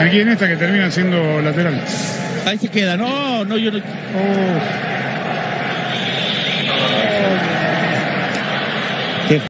Aquí en esta que termina siendo lateral. Ahí se queda. No, no, yo no. Oh.